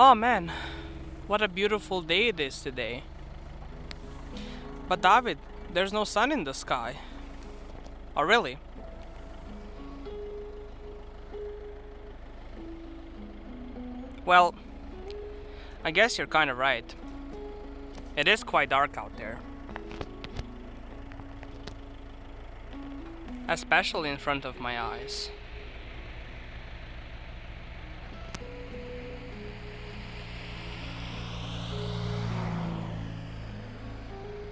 Oh man, what a beautiful day it is today. But David, there's no sun in the sky. Oh really? Well, I guess you're kinda right. It is quite dark out there. Especially in front of my eyes.